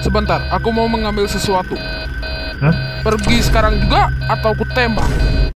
Sebentar, aku mau mengambil sesuatu. Hah? Pergi sekarang juga atau ku tembak?